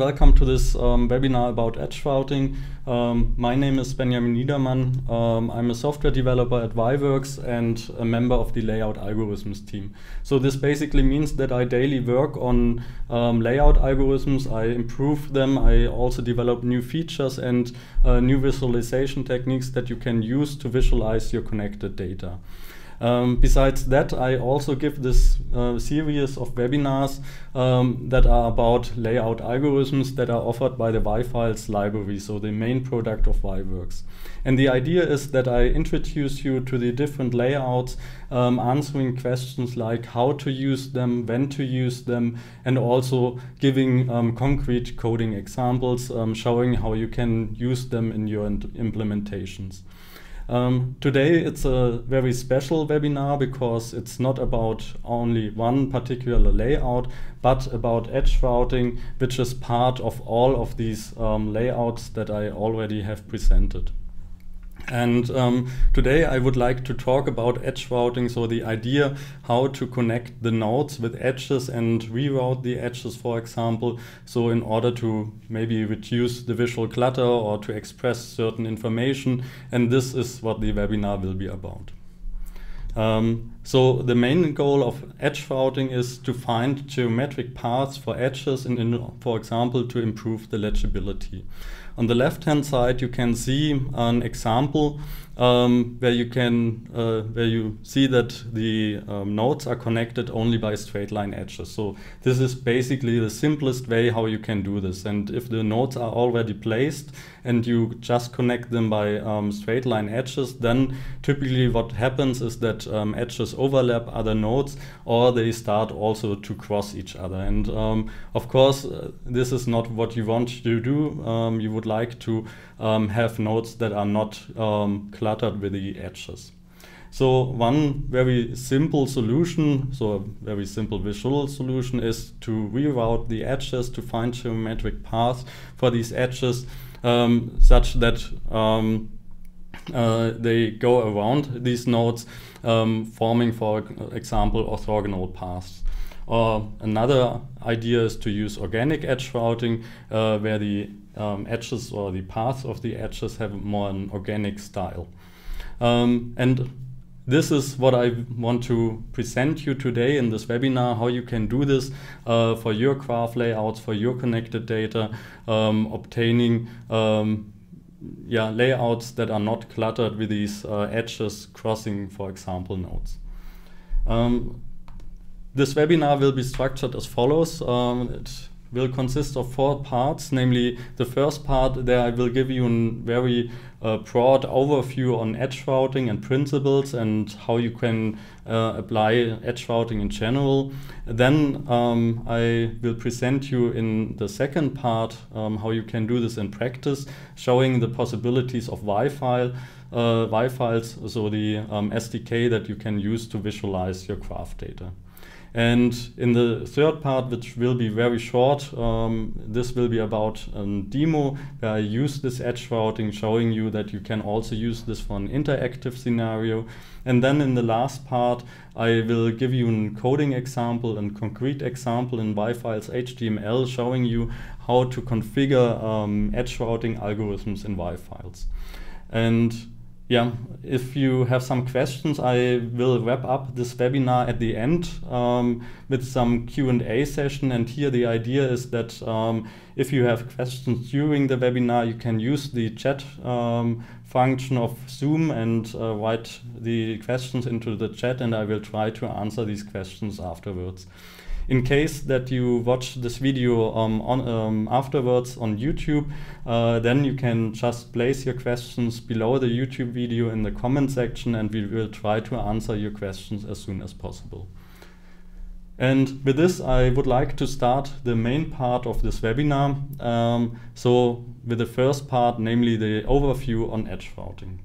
Welcome to this um, webinar about edge routing. Um, my name is Benjamin Niedermann. Um, I'm a software developer at yWorks and a member of the layout algorithms team. So this basically means that I daily work on um, layout algorithms. I improve them. I also develop new features and uh, new visualization techniques that you can use to visualize your connected data. Um, besides that, I also give this uh, series of webinars um, that are about layout algorithms that are offered by the yFiles library, so the main product of yWorks. And the idea is that I introduce you to the different layouts, um, answering questions like how to use them, when to use them, and also giving um, concrete coding examples, um, showing how you can use them in your implementations. Um, today it's a very special webinar because it's not about only one particular layout, but about edge routing, which is part of all of these um, layouts that I already have presented. And um, today I would like to talk about edge routing, so the idea how to connect the nodes with edges and reroute the edges, for example, so in order to maybe reduce the visual clutter or to express certain information. And this is what the webinar will be about. Um, so the main goal of edge routing is to find geometric paths for edges and, in, for example, to improve the legibility. On the left-hand side, you can see an example um, where you can uh, where you see that the um, nodes are connected only by straight line edges. So this is basically the simplest way how you can do this. And if the nodes are already placed and you just connect them by um, straight line edges, then typically what happens is that um, edges overlap other nodes or they start also to cross each other. And um, of course, uh, this is not what you want to do. Um, you would like to have nodes that are not cluttered with the edges. So one very simple solution, so a very simple visual solution is to reroute the edges to find geometric paths for these edges um, such that um, uh, they go around these nodes, um, forming, for example, orthogonal paths. Or another idea is to use organic edge routing, uh, where the um, edges or the paths of the edges have more an organic style. Um, and this is what I want to present you today in this webinar, how you can do this uh, for your graph layouts, for your connected data, um, obtaining um, yeah, layouts that are not cluttered with these uh, edges crossing, for example, nodes. Um, this webinar will be structured as follows. Um, it will consist of four parts, namely the first part there I will give you a very uh, broad overview on edge routing and principles and how you can uh, apply edge routing in general. Then um, I will present you in the second part um, how you can do this in practice, showing the possibilities of yFile, uh, yFiles, so the um, SDK that you can use to visualize your graph data. And in the third part, which will be very short, um, this will be about a demo where I use this edge routing, showing you that you can also use this for an interactive scenario. And then in the last part, I will give you a coding example and concrete example in yFiles HTML, showing you how to configure um, edge routing algorithms in yFiles. And yeah, if you have some questions, I will wrap up this webinar at the end um, with some Q&A session. And here the idea is that um, if you have questions during the webinar, you can use the chat um, function of Zoom and uh, write the questions into the chat and I will try to answer these questions afterwards. In case that you watch this video um, on, um, afterwards on YouTube, uh, then you can just place your questions below the YouTube video in the comment section and we will try to answer your questions as soon as possible. And with this, I would like to start the main part of this webinar. Um, so with the first part, namely the overview on edge routing.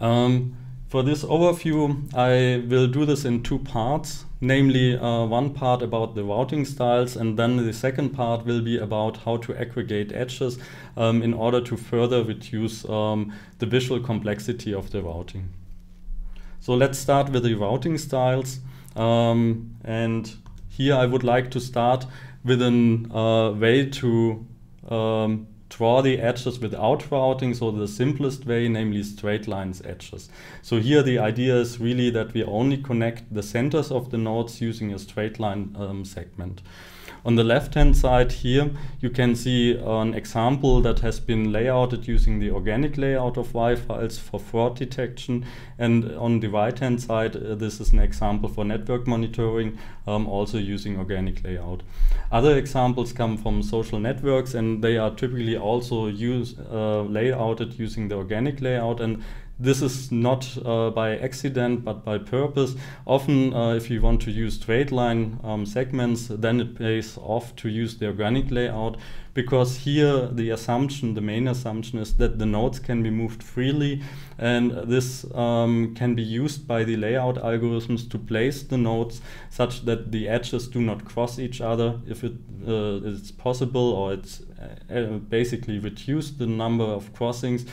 Um, for this overview, I will do this in two parts, namely uh, one part about the routing styles and then the second part will be about how to aggregate edges um, in order to further reduce um, the visual complexity of the routing. So let's start with the routing styles um, and here I would like to start with a uh, way to um, draw the edges without routing, so the simplest way, namely straight lines edges. So here the idea is really that we only connect the centers of the nodes using a straight line um, segment. On the left-hand side here, you can see an example that has been layouted using the organic layout of yFiles for fraud detection. And on the right-hand side, uh, this is an example for network monitoring, um, also using organic layout. Other examples come from social networks, and they are typically also use, uh, layouted using the organic layout. And this is not uh, by accident but by purpose. Often, uh, if you want to use straight line um, segments, then it pays off to use the organic layout because here the assumption, the main assumption is that the nodes can be moved freely and this um, can be used by the layout algorithms to place the nodes such that the edges do not cross each other if it uh, is possible or it's uh, basically reduce the number of crossings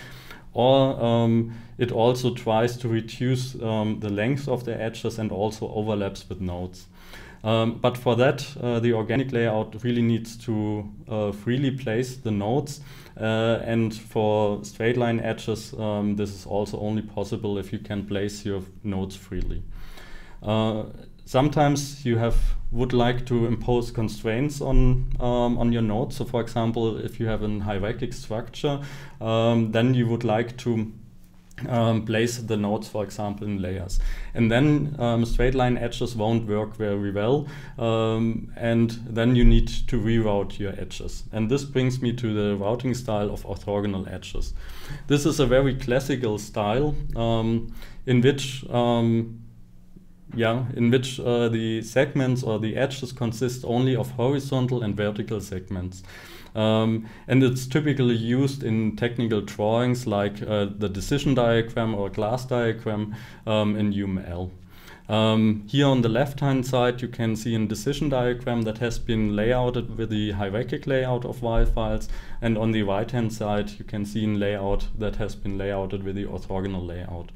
or um, it also tries to reduce um, the length of the edges and also overlaps with nodes. Um, but for that, uh, the organic layout really needs to uh, freely place the nodes. Uh, and for straight line edges, um, this is also only possible if you can place your nodes freely. Sometimes you have would like to impose constraints on um, on your node. So, for example, if you have a hierarchic structure, um, then you would like to um, place the nodes, for example, in layers. And then um, straight line edges won't work very well. Um, and then you need to reroute your edges. And this brings me to the routing style of orthogonal edges. This is a very classical style um, in which um, yeah, in which uh, the segments or the edges consist only of horizontal and vertical segments. Um, and it's typically used in technical drawings like uh, the decision diagram or class diagram um, in UML. Um, here on the left-hand side, you can see a decision diagram that has been layouted with the hierarchic layout of yFiles. And on the right-hand side, you can see a layout that has been layouted with the orthogonal layout.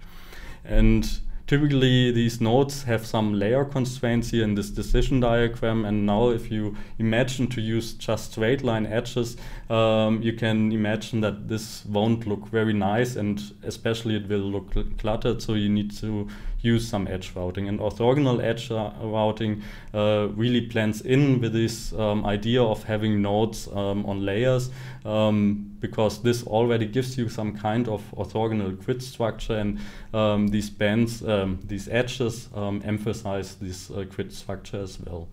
And Typically, these nodes have some layer constraints here in this decision diagram. And now if you imagine to use just straight line edges, um, you can imagine that this won't look very nice and especially it will look cluttered. So you need to use some edge routing. And orthogonal edge routing uh, really blends in with this um, idea of having nodes um, on layers um, because this already gives you some kind of orthogonal grid structure and um, these bands, um, these edges emphasize this uh, grid structure as well.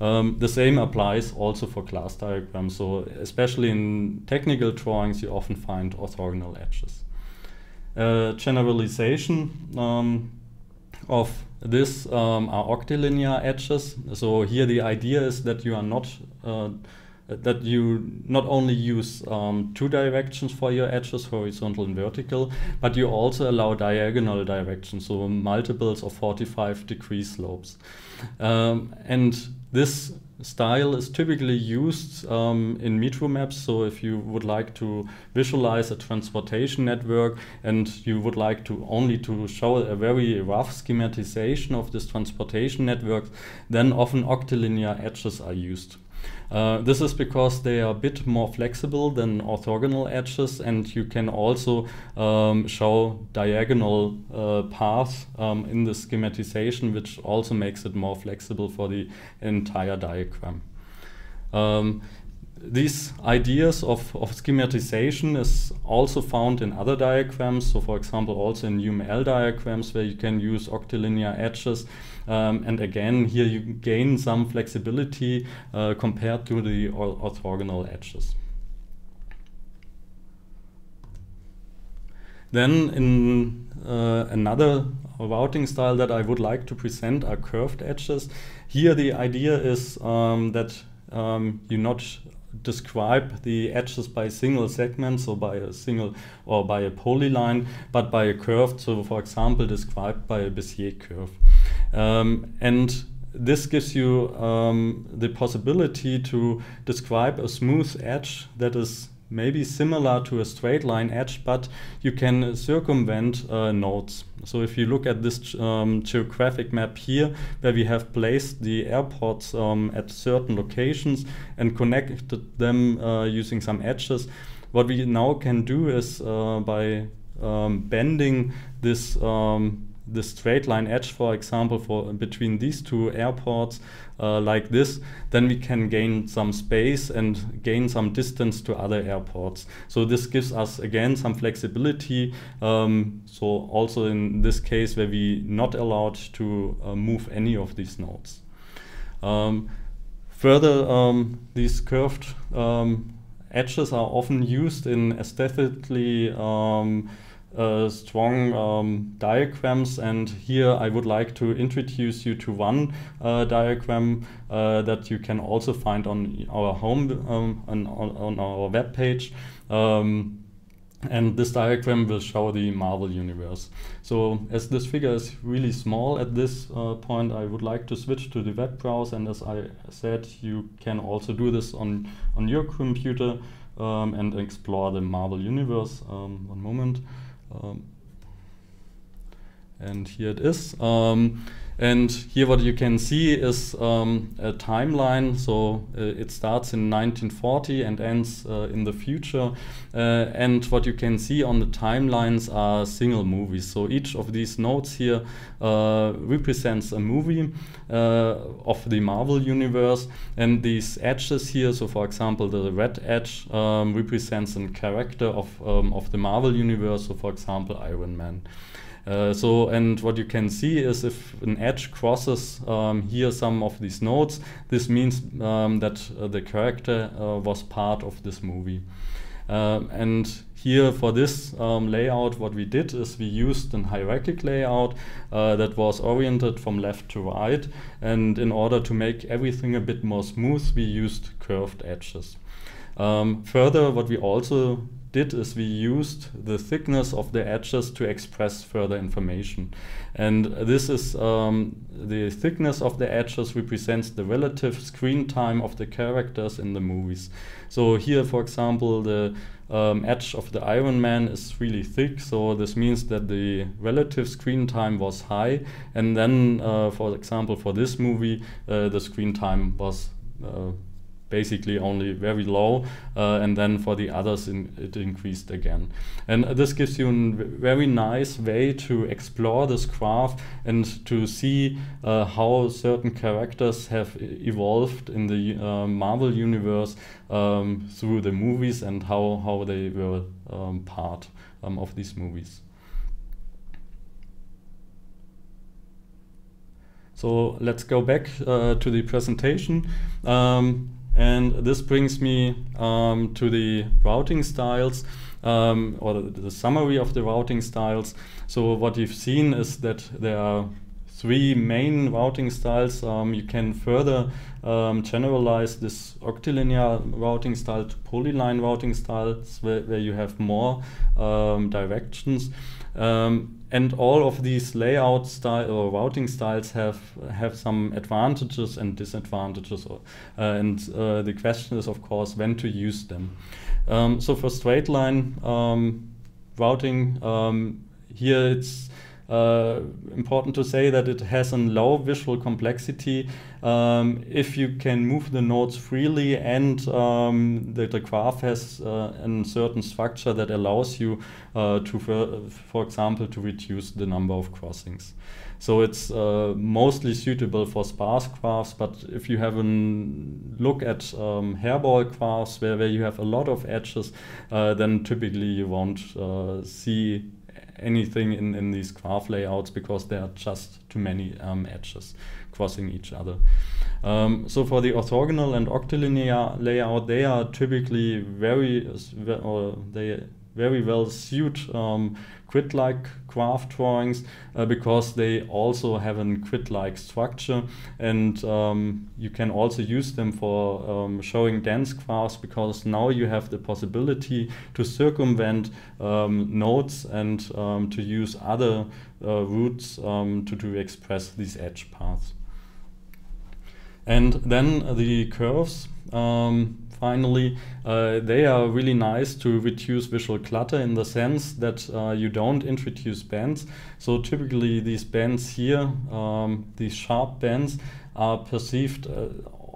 Um, the same applies also for class diagrams. So especially in technical drawings, you often find orthogonal edges. Uh, generalization um, of this um, are octilinear edges. So here the idea is that you are not uh, that you not only use um, two directions for your edges, horizontal and vertical, but you also allow diagonal directions, so multiples of 45 degree slopes. Um, and this style is typically used um, in metro maps. So if you would like to visualize a transportation network and you would like to only to show a very rough schematization of this transportation network, then often octilinear edges are used. Uh, this is because they are a bit more flexible than orthogonal edges and you can also um, show diagonal uh, paths um, in the schematization which also makes it more flexible for the entire diagram. Um, these ideas of, of schematization is also found in other diagrams. So for example, also in UML diagrams where you can use octilinear edges. Um, and again, here you gain some flexibility uh, compared to the orthogonal edges. Then in uh, another routing style that I would like to present are curved edges. Here the idea is um, that um, you not describe the edges by single segments, so by a single or by a polyline, but by a curve, so for example, described by a Bezier curve. Um, and this gives you um, the possibility to describe a smooth edge that is maybe similar to a straight line edge, but you can circumvent uh, nodes. So if you look at this um, geographic map here, where we have placed the airports um, at certain locations and connected them uh, using some edges, what we now can do is uh, by um, bending this um, the straight line edge, for example, for between these two airports uh, like this, then we can gain some space and gain some distance to other airports. So this gives us again some flexibility. Um, so also in this case where we not allowed to uh, move any of these nodes. Um, further, um, these curved um, edges are often used in aesthetically um, uh, strong um, diagrams and here I would like to introduce you to one uh, diagram uh, that you can also find on our home um, on, on, our web page um, and this diagram will show the Marvel universe. So as this figure is really small at this uh, point, I would like to switch to the web browser. And as I said, you can also do this on, on your computer um, and explore the Marvel universe. Um, one moment. Um, and here it is. Um, and here what you can see is um, a timeline. So uh, it starts in 1940 and ends uh, in the future. Uh, and what you can see on the timelines are single movies. So each of these nodes here uh, represents a movie uh, of the Marvel universe. And these edges here, so for example, the red edge um, represents a character of, um, of the Marvel universe. So for example, Iron Man. Uh, so, and what you can see is if an edge crosses um, here some of these nodes, this means um, that uh, the character uh, was part of this movie. Um, and here for this um, layout, what we did is we used an hierarchic layout uh, that was oriented from left to right. And in order to make everything a bit more smooth, we used curved edges. Um, further, what we also did is we used the thickness of the edges to express further information. And this is um, the thickness of the edges represents the relative screen time of the characters in the movies. So here, for example, the um, edge of the Iron Man is really thick, so this means that the relative screen time was high. And then, uh, for example, for this movie, uh, the screen time was uh, basically only very low, uh, and then for the others in, it increased again. And this gives you a very nice way to explore this graph and to see uh, how certain characters have evolved in the uh, Marvel universe um, through the movies and how, how they were um, part um, of these movies. So let's go back uh, to the presentation. Um, and this brings me um, to the routing styles um, or the, the, summary of the routing styles. So what you've seen is that there are three main routing styles. Um, you can further um, generalize this octilinear routing style to polyline routing styles where, where you have more um, directions. Um, and all of these layout style or routing styles have have some advantages and disadvantages. Uh, and uh, the question is, of course, when to use them. Um, so for straight line um, routing, um, here it's uh, important to say that it has a low visual complexity um, if you can move the nodes freely and um, the, the, graph has uh, a certain structure that allows you uh, to, for, for, example, to reduce the number of crossings. So it's uh, mostly suitable for sparse graphs, but if you have a look at um, hairball graphs where, where you have a lot of edges, uh, then typically you won't uh, see anything in, in these graph layouts because there are just too many um, edges crossing each other. Um, so for the orthogonal and octilinear layout, they are typically very, or they very well suit um, grid-like graph drawings uh, because they also have a grid-like structure and um, you can also use them for um, showing dense graphs because now you have the possibility to circumvent um, nodes and um, to use other uh, routes um, to, to express these edge paths. And then the curves, um, finally, uh, they are really nice to reduce visual clutter in the sense that uh, you don't introduce bands. So typically these bands here, um, these sharp bands, are perceived uh,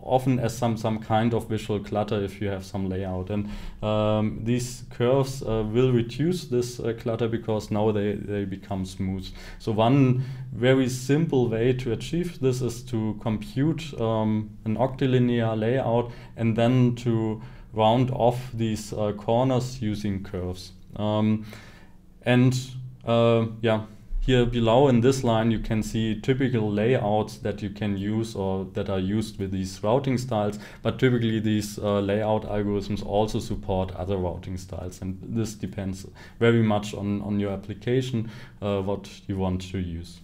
often as some some kind of visual clutter if you have some layout. And um, these curves uh, will reduce this uh, clutter because now they, they become smooth. So one very simple way to achieve this is to compute um, an octilinear layout and then to round off these uh, corners using curves. Um, and uh, yeah here below in this line you can see typical layouts that you can use or that are used with these routing styles but typically these uh, layout algorithms also support other routing styles and this depends very much on, on your application uh, what you want to use.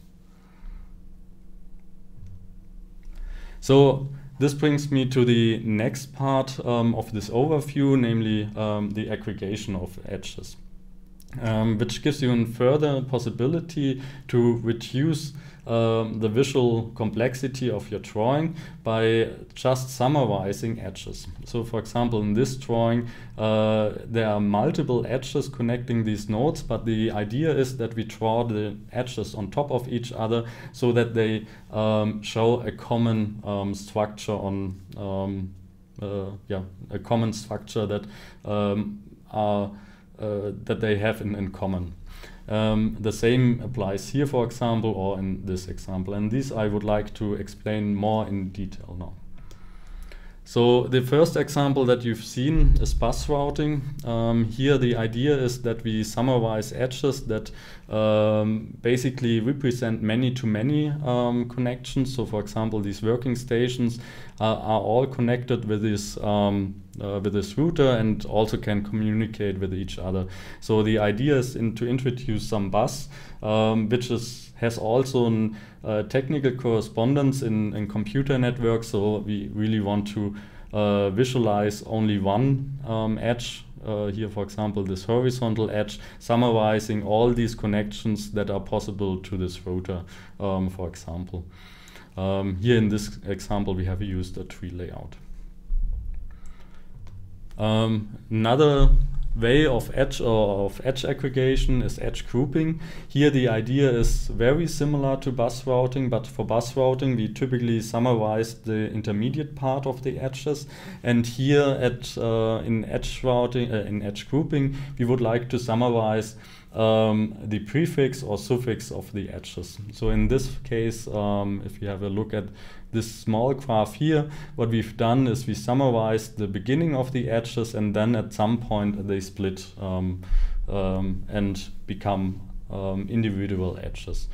So this brings me to the next part um, of this overview, namely um, the aggregation of edges um, which gives you a further possibility to reduce um, the visual complexity of your drawing by just summarizing edges. So for example, in this drawing, uh, there are multiple edges connecting these nodes, but the idea is that we draw the edges on top of each other so that they um, show a common um, structure on, um, uh, yeah, a common structure that um, are that they have in, in common. Um, the same applies here, for example, or in this example. And these I would like to explain more in detail now. So the first example that you've seen is bus routing. Um, here the idea is that we summarize edges that um, basically represent many-to-many um, connections. So for example, these working stations are, are all connected with this um, uh, with this router and also can communicate with each other. So the idea is in, to introduce some bus, um, which is has also a uh, technical correspondence in, in computer networks. So we really want to uh, visualize only one um, edge. Uh, here, for example, this horizontal edge, summarizing all these connections that are possible to this router, um, for example. Um, here in this example, we have used a tree layout. Um, another way of edge or of edge aggregation is edge grouping. Here the idea is very similar to bus routing, but for bus routing we typically summarize the intermediate part of the edges. And here at uh, in edge routing, uh, in edge grouping, we would like to summarize um, the prefix or suffix of the edges. So in this case, um, if you have a look at this small graph here, what we've done is we summarized the beginning of the edges and then at some point they split um, um and become um, individual edges.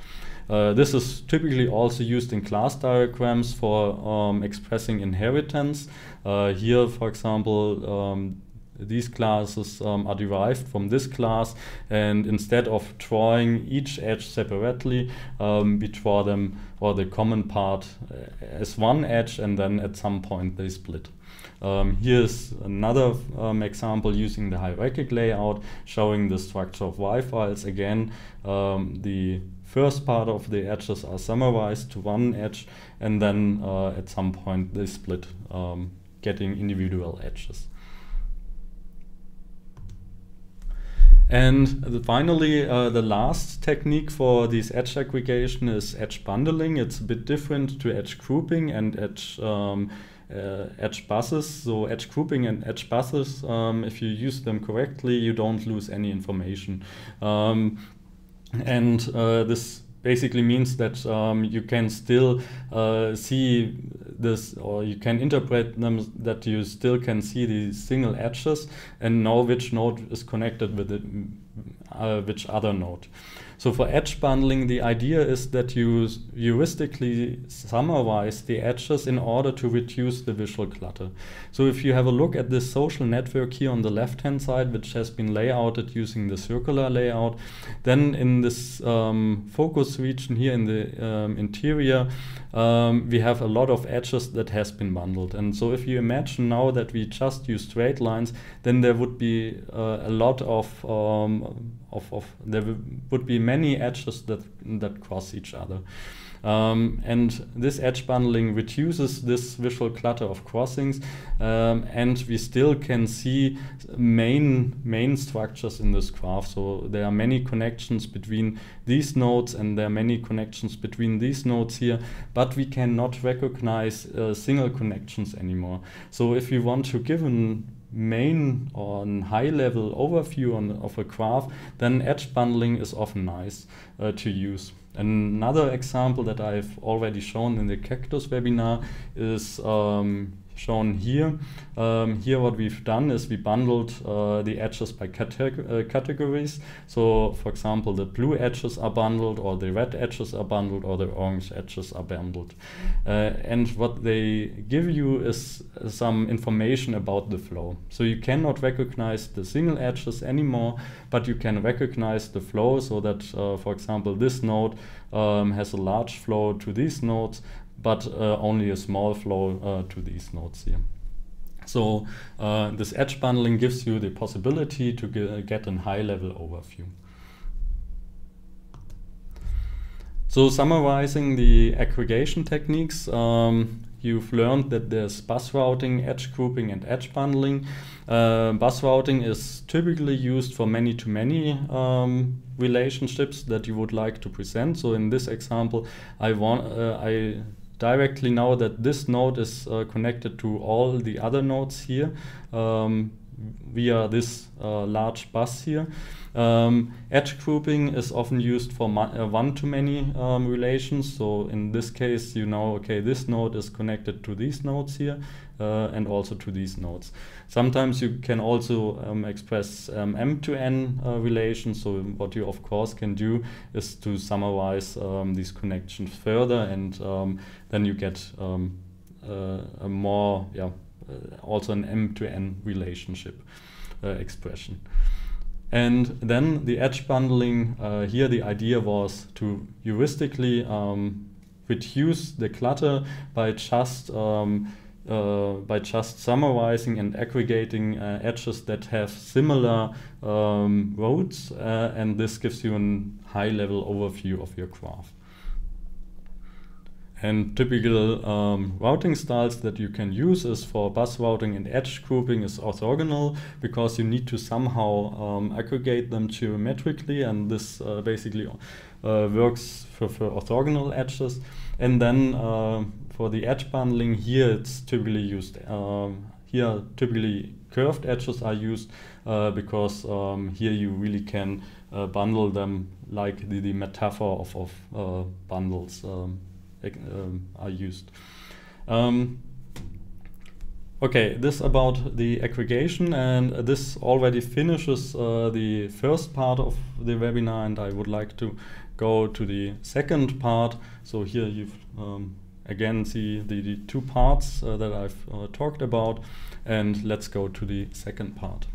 Uh, this is typically also used in class diagrams for um, expressing inheritance. Uh, here, for example, um, these classes um, are derived from this class and instead of drawing each edge separately um, we draw them or the common part uh, as one edge and then at some point they split. Um, here's another um, example using the hierarchic layout showing the structure of yFiles. Again, um, the first part of the edges are summarized to one edge and then uh, at some point they split, um, getting individual edges. And finally, uh, the last technique for this edge aggregation is edge bundling. It's a bit different to edge grouping and edge um, uh, edge buses. So edge grouping and edge buses, um, if you use them correctly, you don't lose any information. Um, and uh, this basically means that um, you can still uh, see this or you can interpret them that you still can see the single edges and know which node is connected with it, uh, which other node. So for edge bundling, the idea is that you heuristically summarize the edges in order to reduce the visual clutter. So if you have a look at this social network here on the left-hand side, which has been layouted using the circular layout, then in this um, focus region here in the um, interior, um, we have a lot of edges that has been bundled. And so if you imagine now that we just use straight lines, then there would be uh, a lot of, um, of, of, there would be many edges that, that cross each other. Um, and this edge bundling reduces this visual clutter of crossings, um, and we still can see main main structures in this graph. So there are many connections between these nodes, and there are many connections between these nodes here, but we cannot recognize uh, single connections anymore. So if we want to give an main or high level overview on, of a graph, then edge bundling is often nice uh, to use. Another example that I've already shown in the Cactus webinar is um, shown here. Um, here what we've done is we bundled uh, the edges by uh, categories. So for example, the blue edges are bundled or the red edges are bundled or the orange edges are bundled. Uh, and what they give you is some information about the flow. So you cannot recognize the single edges anymore, but you can recognize the flow so that, uh, for example, this node um, has a large flow to these nodes, but uh, only a small flow uh, to these nodes here. So uh, this edge bundling gives you the possibility to get a high level overview. So summarizing the aggregation techniques, um, you've learned that there's bus routing, edge grouping, and edge bundling. Uh, bus routing is typically used for many-to-many -many, um, relationships that you would like to present. So in this example, I want uh, I directly know that this node is uh, connected to all the other nodes here um, via this uh, large bus here. Um, edge grouping is often used for uh, one-to-many um, relations. So in this case, you know, okay, this node is connected to these nodes here uh, and also to these nodes. Sometimes you can also um, express um, M-to-N uh, relations. So what you of course can do is to summarize um, these connections further and um, then you get um, uh, a more, yeah, uh, also an M-to-N relationship uh, expression. And then the edge bundling, uh, here the idea was to heuristically um, reduce the clutter by just um, uh, by just summarizing and aggregating uh, edges that have similar um, roads, uh, and this gives you a high level overview of your graph. And typical um, routing styles that you can use is for bus routing and edge grouping is orthogonal because you need to somehow um, aggregate them geometrically and this uh, basically uh, works for, for, orthogonal edges. And then for the edge bundling here it's typically used, um, here typically curved edges are used uh, because um, here you really can uh, bundle them like the, the metaphor of, of uh, bundles. Um, um, are used. Um, okay, this about the aggregation, and this already finishes uh, the first part of the webinar, and I would like to go to the second part. So here you um, again see the, the two parts uh, that I've uh, talked about, and let's go to the second part.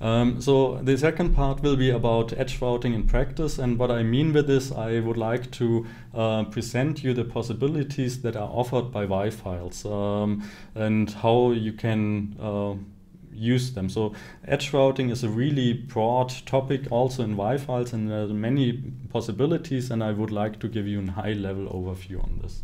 Um, so the second part will be about edge routing in practice and what I mean with this I would like to uh, present you the possibilities that are offered by yFiles um, and how you can uh, use them. So edge routing is a really broad topic also in yFiles and there are many possibilities and I would like to give you a high level overview on this.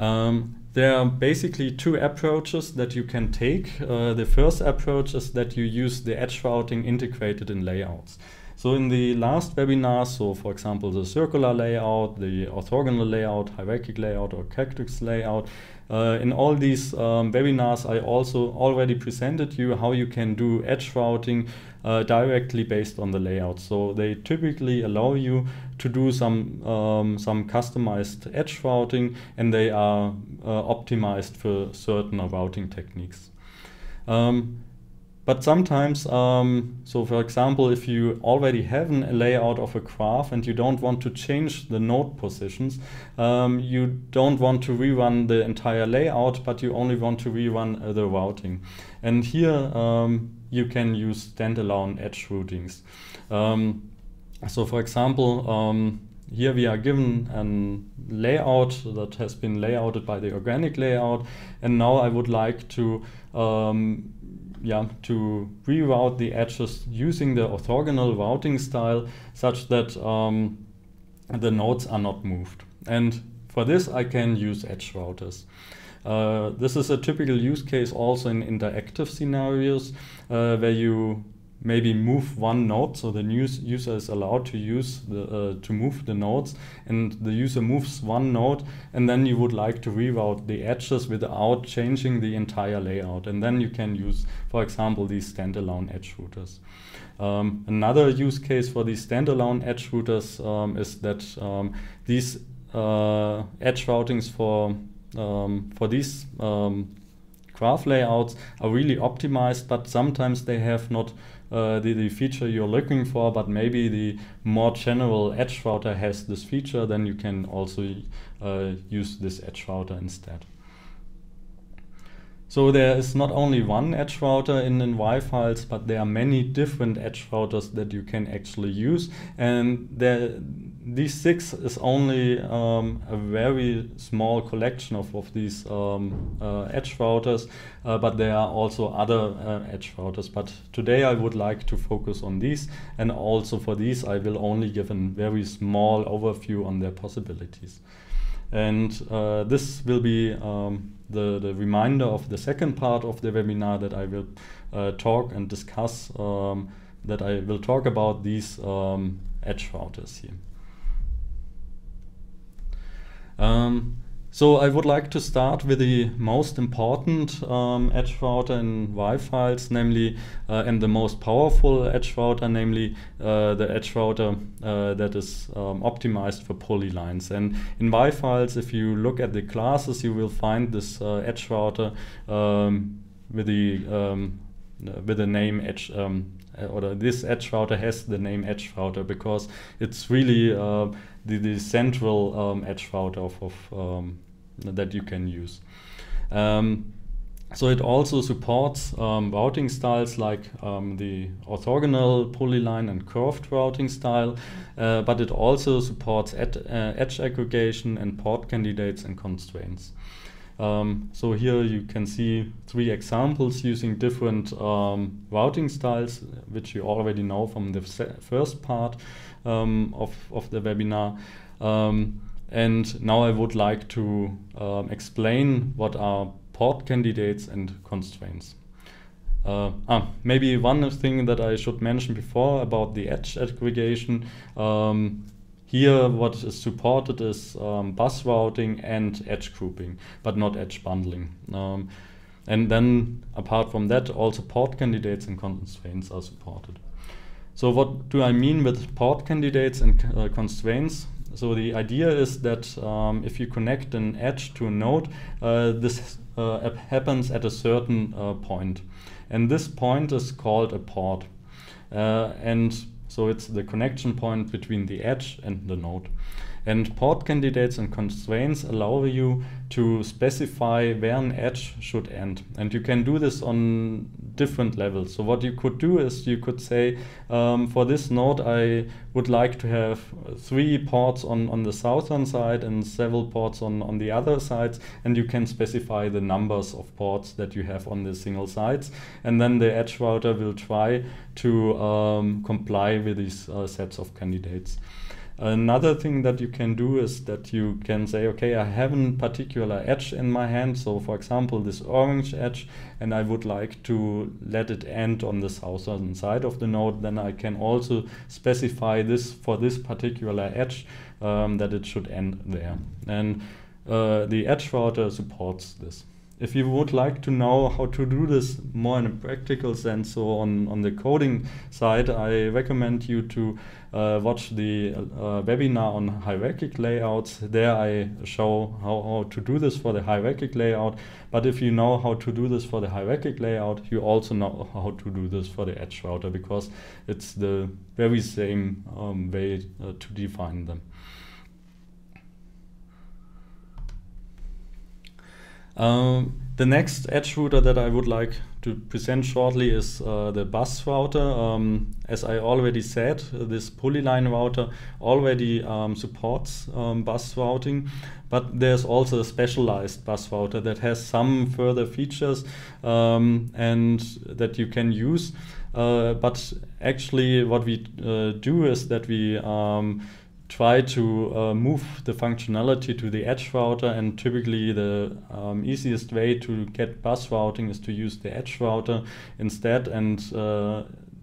Um, there are basically two approaches that you can take. Uh, the first approach is that you use the edge routing integrated in layouts. So in the last webinar, so for example, the circular layout, the orthogonal layout, hierarchical layout, or cactus layout, uh, in all these um, webinars, I also already presented you how you can do edge routing uh, directly based on the layout. So they typically allow you to do some um, some customized edge routing, and they are uh, optimized for certain routing techniques. Um, but sometimes, um, so for example, if you already have a layout of a graph and you don't want to change the node positions, um, you don't want to rerun the entire layout, but you only want to rerun uh, the routing. And here um, you can use standalone edge routings. Um, so for example, um, here we are given a layout that has been layouted by the organic layout, and now I would like to um, yeah, to reroute the edges using the orthogonal routing style such that um, the nodes are not moved. And for this, I can use edge routers. Uh, this is a typical use case also in interactive scenarios uh, where you maybe move one node so the user is allowed to use the uh, to move the nodes and the user moves one node and then you would like to reroute the edges without changing the entire layout. And then you can use for example these standalone edge routers. Um, another use case for these standalone edge routers um, is that um, these uh, edge routings for um, for these um, graph layouts are really optimized, but sometimes they have not uh, the, the feature you're looking for, but maybe the more general edge router has this feature, then you can also uh, use this edge router instead. So there is not only one edge router in, in yFiles, but there are many different edge routers that you can actually use. And these six is only um, a very small collection of, of these um, uh, edge routers, uh, but there are also other uh, edge routers. But today I would like to focus on these, and also for these I will only give a very small overview on their possibilities. And uh, this will be um, the, the reminder of the second part of the webinar that I will uh, talk and discuss, um, that I will talk about these um, edge routers here. So I would like to start with the most important um, edge router in yFiles, namely, uh, and the most powerful edge router, namely uh, the edge router uh, that is um, optimized for polylines. And in yFiles, if you look at the classes, you will find this uh, edge router um, with the um, with the name edge um, or this edge router has the name edge router because it's really uh, the, the central um, edge router of, of um, that you can use. Um, so it also supports um, routing styles like um, the orthogonal polyline and curved routing style, uh, but it also supports uh, edge aggregation and port candidates and constraints. Um, so here you can see three examples using different um, routing styles, which you already know from the first part um, of, of the webinar. Um, and now I would like to um, explain what are port candidates and constraints. Uh, ah, maybe one thing that I should mention before about the edge aggregation. Um, here, what is supported is um, bus routing and edge grouping, but not edge bundling. Um, and then, apart from that, also port candidates and constraints are supported. So, what do I mean with port candidates and uh, constraints? So, the idea is that um, if you connect an edge to a node, uh, this uh, happens at a certain uh, point. And this point is called a port. Uh, and so it's the connection point between the edge and the node. And port candidates and constraints allow you to specify where an edge should end. And you can do this on different levels. So what you could do is you could say, um, for this node, I would like to have three ports on, on the southern side and several ports on, on the other sides. And you can specify the numbers of ports that you have on the single sides. And then the edge router will try to um, comply with these uh, sets of candidates. Another thing that you can do is that you can say, okay, I have a particular edge in my hand. So for example, this orange edge, and I would like to let it end on the southern side of the node. Then I can also specify this for this particular edge um, that it should end there. And uh, the edge router supports this if you would like to know how to do this more in a practical sense, so on, on the coding side, I recommend you to uh, watch the uh, webinar on hierarchic layouts. There I show how, how to do this for the hierarchic layout. But if you know how to do this for the hierarchic layout, you also know how to do this for the edge router because it's the very same um, way uh, to define them. Um, the next edge router that I would like to present shortly is uh, the bus router. Um, as I already said, this polyline router already um, supports um, bus routing, but there's also a specialized bus router that has some further features um, and that you can use. Uh, but actually, what we uh, do is that we um, try to uh, move the functionality to the edge router and typically the um, easiest way to get bus routing is to use the edge router instead and uh,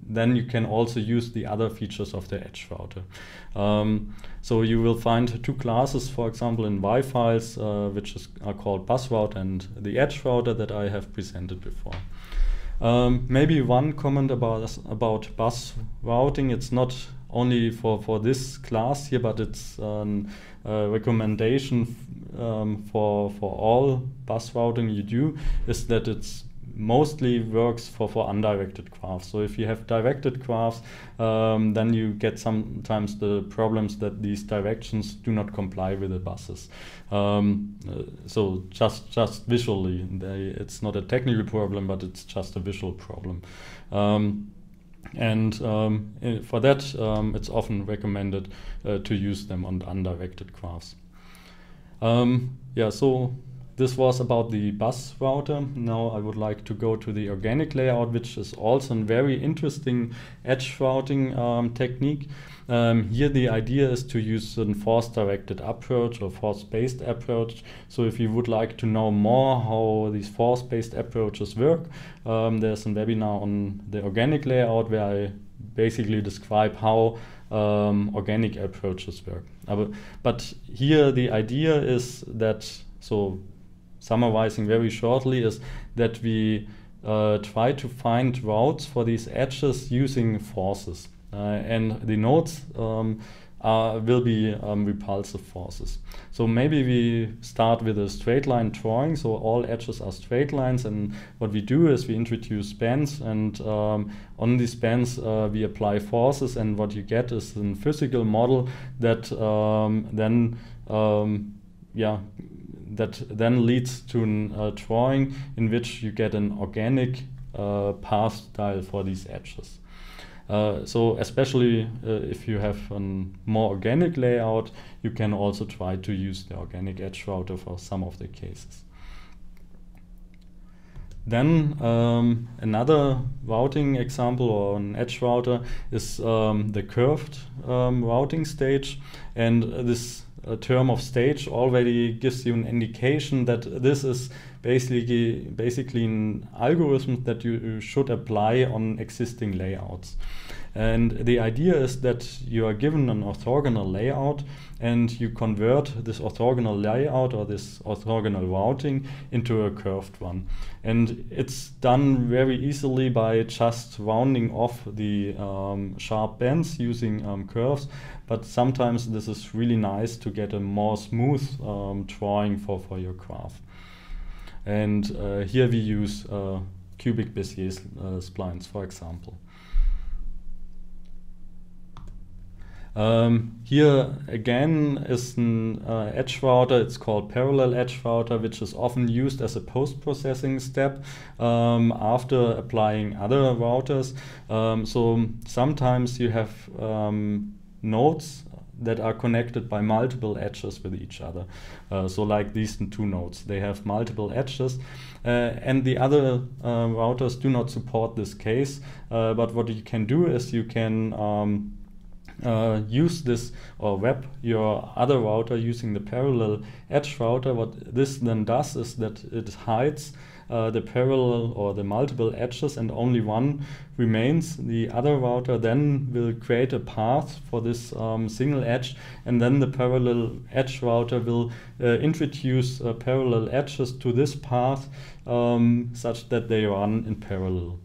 then you can also use the other features of the edge router. Um, so you will find two classes, for example, in yFiles, uh, which is, are called bus route and the edge router that I have presented before. Um, maybe one comment about about bus routing. It's not only for, for this class here, but it's a uh, recommendation um, for, for all bus routing you do is that it's mostly works for, for undirected graphs. So if you have directed graphs, um, then you get sometimes the problems that these directions do not comply with the buses. Um, uh, so just just visually, they, it's not a technical problem, but it's just a visual problem. Um, and um, for that, um, it's often recommended uh, to use them on undirected graphs. Um, yeah, so this was about the bus router. Now I would like to go to the organic layout, which is also a very interesting edge routing um, technique. Um, here the idea is to use a force-directed approach or force-based approach. So if you would like to know more how these force-based approaches work, um, there's a webinar on the organic layout where I basically describe how um, organic approaches work. But here the idea is that, so summarizing very shortly, is that we uh, try to find routes for these edges using forces. Uh, and the nodes um, are, will be um, repulsive forces. So maybe we start with a straight line drawing, so all edges are straight lines, and what we do is we introduce spans, and um, on these spans uh, we apply forces, and what you get is a physical model that um, then, um, yeah, that then leads to a uh, drawing in which you get an organic uh, path style for these edges. Uh, so especially uh, if you have a more organic layout, you can also try to use the organic edge router for some of the cases. Then um, another routing example or an edge router is um, the curved um, routing stage. And this uh, term of stage already gives you an indication that this is basically basically an algorithm that you, should apply on existing layouts. And the idea is that you are given an orthogonal layout and you convert this orthogonal layout or this orthogonal routing into a curved one. And it's done very easily by just rounding off the um, sharp bends using um, curves. But sometimes this is really nice to get a more smooth um, drawing for, for your graph. And uh, here we use uh, cubic Bezier uh, splines, for example. Um, here again is an uh, edge router. It's called parallel edge router, which is often used as a post-processing step um, after applying other routers. Um, so sometimes you have um, nodes that are connected by multiple edges with each other. Uh, so like these two nodes, they have multiple edges. Uh, and the other uh, routers do not support this case. Uh, but what you can do is you can um, uh, use this or wrap your other router using the parallel edge router. What this then does is that it hides uh, the parallel or the multiple edges and only one remains. The other router then will create a path for this um, single edge and then the parallel edge router will uh, introduce uh, parallel edges to this path um, such that they run in parallel.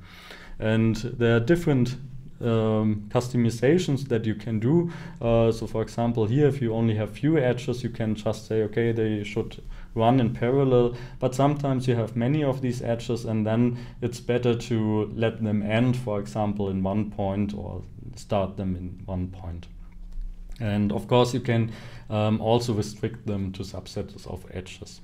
And there are different um, customizations that you can do. Uh, so for example, here, if you only have few edges, you can just say, okay, they should run in parallel. But sometimes you have many of these edges and then it's better to let them end, for example, in one point or start them in one point. And of course, you can um, also restrict them to subsets of edges.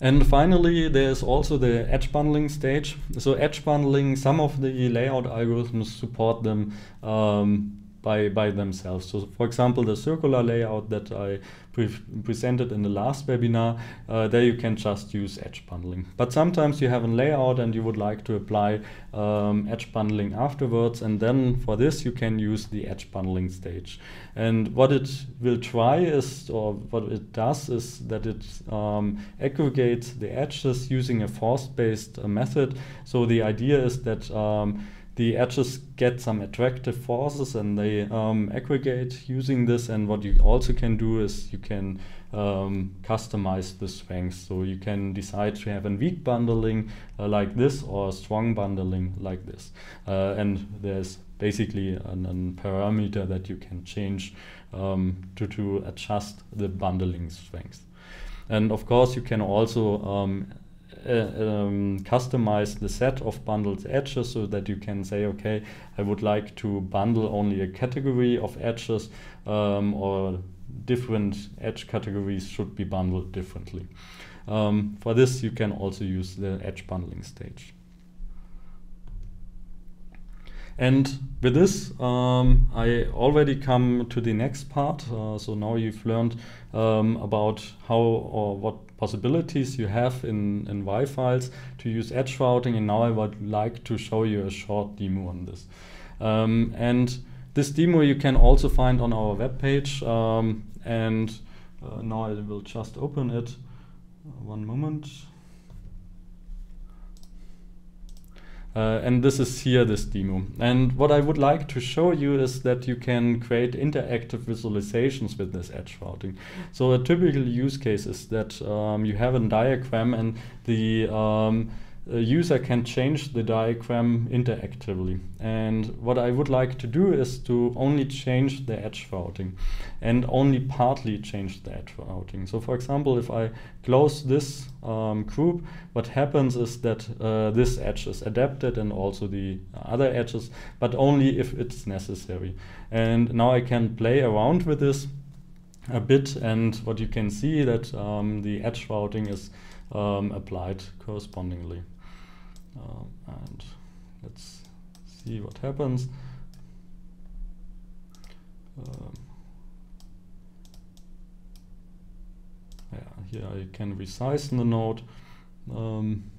And finally, there's also the edge bundling stage. So edge bundling, some of the layout algorithms support them um, by, by themselves. So for example, the circular layout that I pre presented in the last webinar, uh, there you can just use edge bundling. But sometimes you have a layout and you would like to apply um, edge bundling afterwards. And then for this, you can use the edge bundling stage. And what it will try is, or what it does is that it um, aggregates the edges using a force-based uh, method. So the idea is that um, the edges get some attractive forces and they um, aggregate using this. And what you also can do is you can um, customize the strength. So you can decide to have a weak bundling uh, like this or strong bundling like this. Uh, and there's basically an, an, parameter that you can change um, to, to adjust the bundling strength. And of course, you can also um, um, customize the set of bundled edges so that you can say, okay, I would like to bundle only a category of edges um, or different edge categories should be bundled differently. Um, for this, you can also use the edge bundling stage. And with this, um, I already come to the next part. Uh, so now you've learned um, about how or what possibilities you have in, in yFiles to use edge routing. And now I would like to show you a short demo on this. Um, and this demo you can also find on our webpage. Um, and uh, now I will just open it. One moment. Uh, and this is here this demo. And what I would like to show you is that you can create interactive visualizations with this edge routing. So a typical use case is that um, you have a diagram and the um, a user can change the diagram interactively. And what I would like to do is to only change the edge routing and only partly change the edge routing. So for example, if I close this um, group, what happens is that uh, this edge is adapted and also the other edges, but only if it's necessary. And now I can play around with this a bit and what you can see that um, the edge routing is um, applied correspondingly. Uh, and let's see what happens. Um, yeah, here I can resize the node. Um,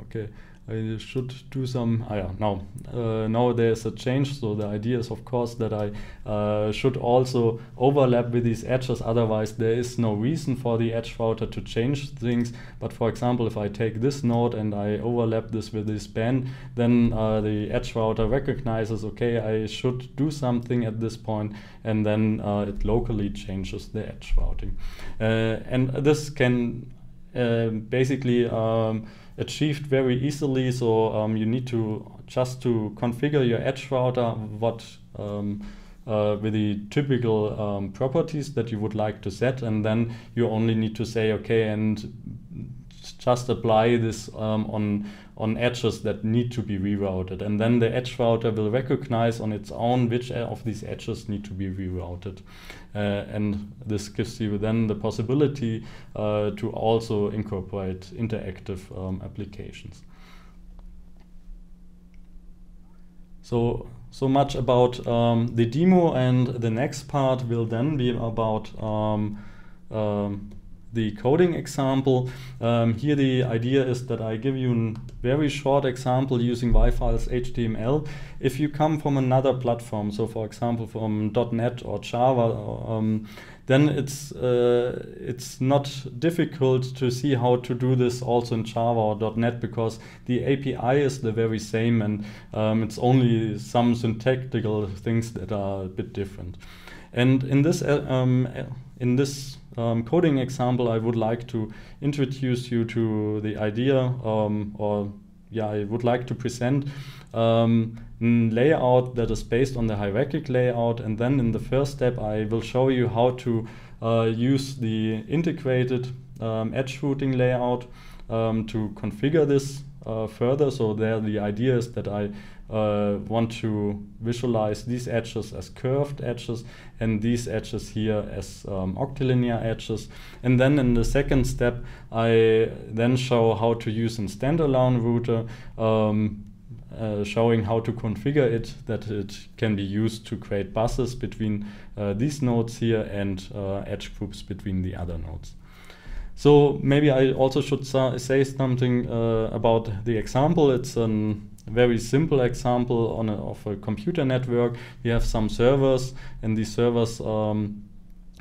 okay, I should do some, ah yeah, now, uh, now there's a change. So the idea is of course that I uh, should also overlap with these edges. Otherwise there is no reason for the edge router to change things. But for example, if I take this node and I overlap this with this band, then uh, the edge router recognizes, okay, I should do something at this point and then uh, it locally changes the edge routing. Uh, and this can uh, basically um, achieved very easily. So um, you need to just to configure your edge router what um, uh, with the typical um, properties that you would like to set, and then you only need to say okay and just apply this um, on on edges that need to be rerouted. And then the edge router will recognize on its own which of these edges need to be rerouted. Uh, and this gives you then the possibility uh, to also incorporate interactive um, applications. So, so much about um, the demo and the next part will then be about um, um the coding example. Um, here the idea is that I give you a very short example using yFiles HTML. If you come from another platform, so for example from .NET or Java, um, then it's uh, it's not difficult to see how to do this also in Java or .NET because the API is the very same and um, it's only some syntactical things that are a bit different. And in this uh, um, in this um, coding example, I would like to introduce you to the idea, um, or yeah, I would like to present um, layout that is based on the hierarchic layout. And then in the first step, I will show you how to uh, use the integrated um, edge routing layout um, to configure this uh, further. So there the idea is that I uh, want to visualize these edges as curved edges and these edges here as um, octilinear edges. And then in the second step, I then show how to use a standalone router um, uh, showing how to configure it that it can be used to create buses between uh, these nodes here and uh, edge groups between the other nodes. So maybe I also should say something uh, about the example. It's a very simple example on a, of a computer network. We have some servers and these servers um,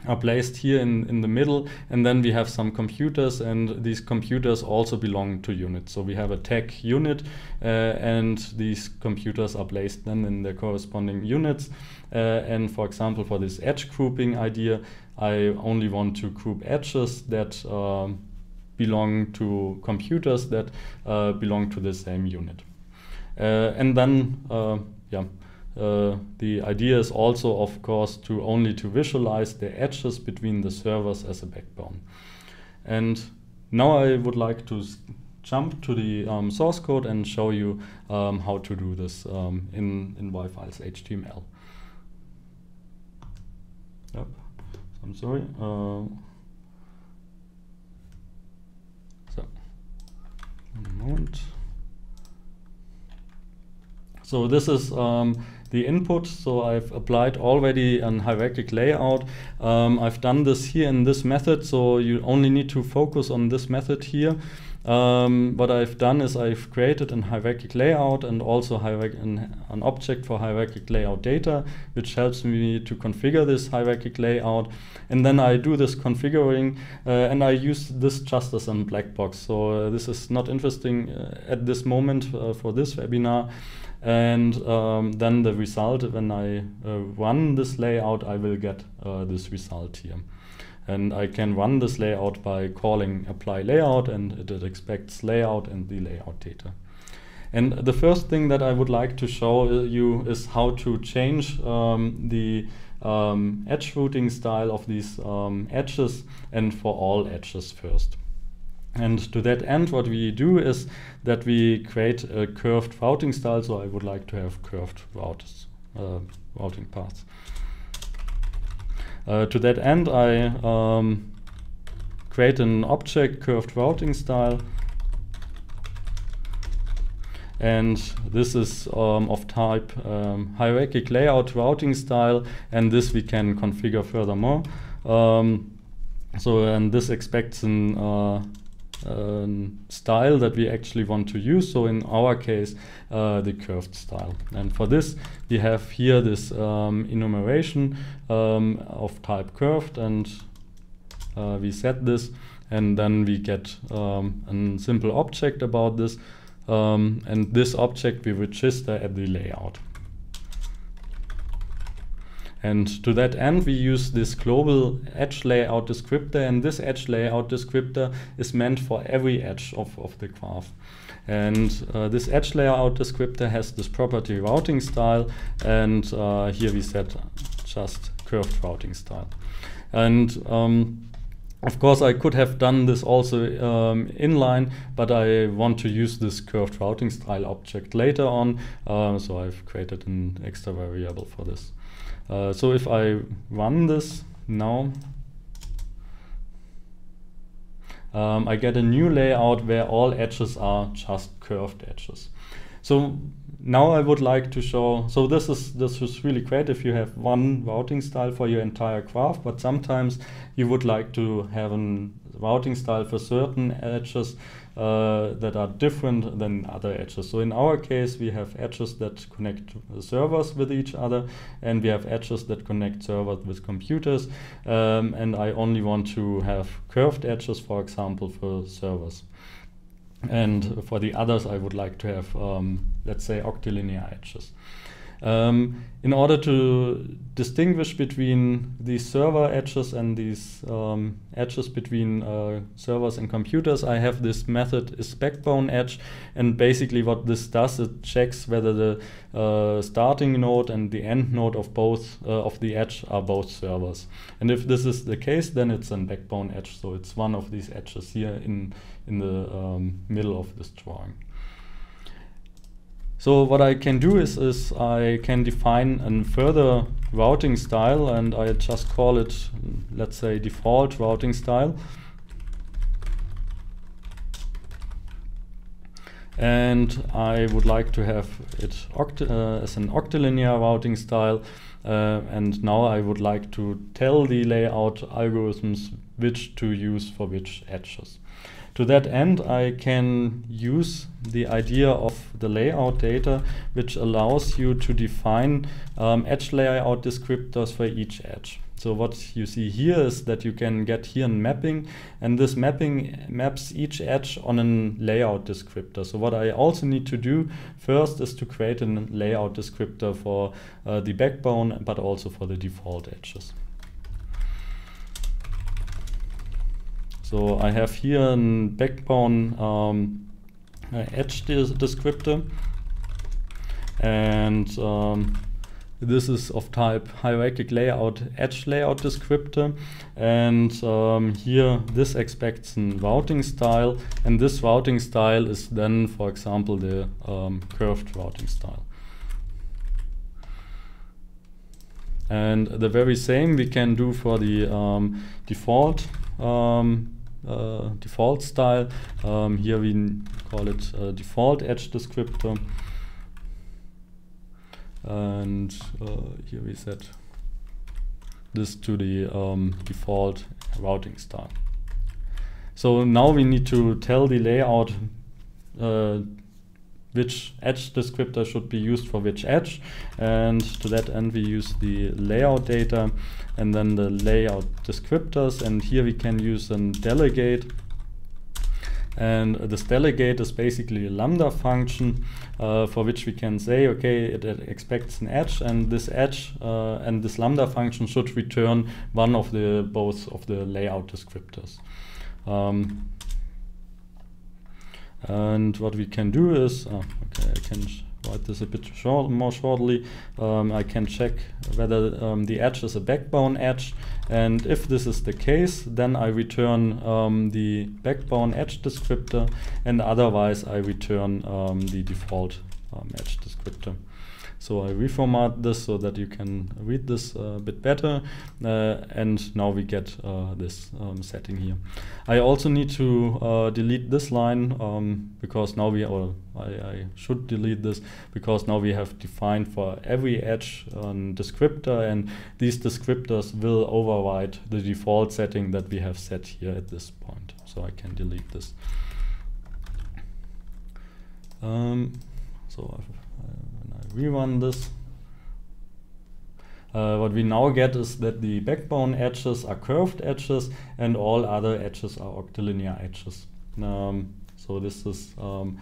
are placed here in, in the middle and then we have some computers and these computers also belong to units. So we have a tech unit uh, and these computers are placed then in their corresponding units. Uh, and for example, for this edge grouping idea, I only want to group edges that uh, belong to computers that uh, belong to the same unit. Uh, and then, uh, yeah, uh, the idea is also, of course, to only to visualize the edges between the servers as a backbone. And now I would like to jump to the um, source code and show you um, how to do this um, in, in yFiles HTML. Yep. I'm sorry. Uh, so, one moment. So this is um, the input. So I've applied already an hierarchic layout. Um, I've done this here in this method. So you only need to focus on this method here. Um, what I've done is I've created an hierarchic layout and also an, an, object for hierarchic layout data, which helps me to configure this hierarchic layout. And then I do this configuring uh, and I use this just as a black box. So uh, this is not interesting uh, at this moment uh, for this webinar. And um, then the result, when I uh, run this layout, I will get uh, this result here. And I can run this layout by calling apply layout and it expects layout and the layout data. And the first thing that I would like to show you is how to change um, the um, edge routing style of these um, edges and for all edges first. And to that end, what we do is that we create a curved routing style. So I would like to have curved routes, uh, routing paths. Uh, to that end, I um, create an object curved routing style. And this is um, of type um, hierarchic layout routing style. And this we can configure furthermore. Um, so, and this expects an uh, um, style that we actually want to use. So in our case, uh, the curved style. And for this, we have here this um, enumeration um, of type curved, and uh, we set this, and then we get um, a simple object about this. Um, and this object we register at the layout. And to that end, we use this global edge layout descriptor. And this edge layout descriptor is meant for every edge of, of the graph. And uh, this edge layout descriptor has this property routing style. And uh, here we set just curved routing style. And um, of course, I could have done this also um, inline, but I want to use this curved routing style object later on. Uh, so I've created an extra variable for this. Uh, so if I run this now, um, I get a new layout where all edges are just curved edges. So now I would like to show, so this is, this is really great if you have one routing style for your entire graph, but sometimes you would like to have a routing style for certain edges uh, that are different than other edges. So in our case, we have edges that connect servers with each other, and we have edges that connect servers with computers. Um, and I only want to have curved edges, for example, for servers. And for the others, I would like to have, um, let's say, octilinear edges. Um, in order to distinguish between these server edges and these um, edges between uh, servers and computers, I have this method is backbone edge. And basically what this does, it checks whether the uh, starting node and the end node of both uh, of the edge are both servers. And if this is the case, then it's a backbone edge. So it's one of these edges here in, in the um, middle of this drawing. So what I can do is, is I can define a further routing style and I just call it, let's say, default routing style. and I would like to have it uh, as an octilinear routing style uh, and now I would like to tell the layout algorithms which to use for which edges. To that end, I can use the idea of the layout data, which allows you to define um, edge layout descriptors for each edge. So what you see here is that you can get here a mapping and this mapping maps each edge on a layout descriptor. So what I also need to do first is to create a layout descriptor for uh, the backbone but also for the default edges. So I have here a backbone um, edge descriptor. And um, this is of type hierarchic layout edge layout descriptor. And um, here this expects a routing style. And this routing style is then for example the um, curved routing style. And the very same we can do for the um, default um, uh, default style. Um, here we call it default edge descriptor and uh, here we set this to the um, default routing style. So now we need to tell the layout uh, which edge descriptor should be used for which edge and to that end we use the layout data and then the layout descriptors and here we can use a delegate and this delegate is basically a lambda function uh, for which we can say, okay, it, it expects an edge, and this edge uh, and this lambda function should return one of the both of the layout descriptors. Um, and what we can do is, oh, okay, I can write this a bit short, more shortly. Um, I can check whether um, the edge is a backbone edge. And if this is the case, then I return um, the backbone edge descriptor. And otherwise, I return um, the default um, edge descriptor. So I reformat this so that you can read this a bit better. Uh, and now we get uh, this um, setting here. I also need to uh, delete this line um, because now we, or I, I, should delete this because now we have defined for every edge a descriptor and these descriptors will override the default setting that we have set here at this point. So I can delete this. Um, so I've rerun this, uh, what we now get is that the backbone edges are curved edges and all other edges are octilinear edges. Um, so this is um,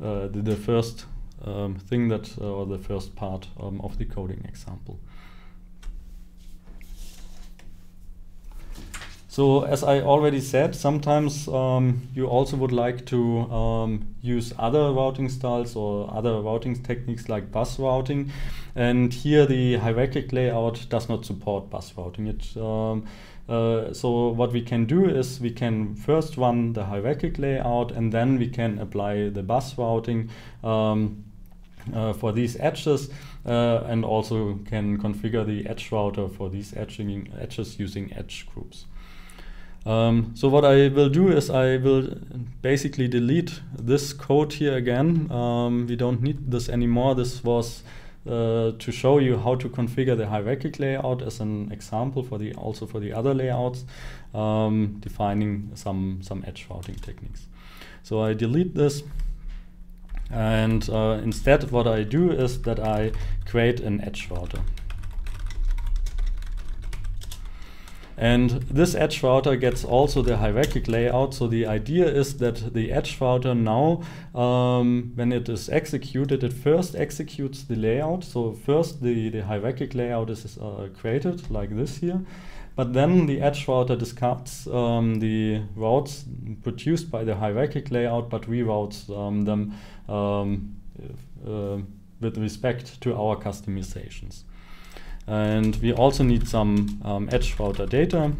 uh, the, the, first um, thing that, uh, or the first part um, of the coding example. So as I already said, sometimes um, you also would like to um, use other routing styles or other routing techniques like bus routing. And here the hierarchic layout does not support bus routing. It, um, uh, so what we can do is we can first run the hierarchic layout and then we can apply the bus routing um, uh, for these edges uh, and also can configure the edge router for these edging, edges using edge groups. Um, so what I will do is I will basically delete this code here again. Um, we don't need this anymore. This was uh, to show you how to configure the hierarchic layout as an example for the also for the other layouts, um, defining some some edge routing techniques. So I delete this. And uh, instead what I do is that I create an edge router. And this edge router gets also the hierarchic layout. So the idea is that the edge router now, um, when it is executed, it first executes the layout. So first the, the hierarchic layout is uh, created like this here. But then the edge router discards um, the routes produced by the hierarchic layout, but reroutes um, them um, uh, with respect to our customizations. And we also need some um, edge router data.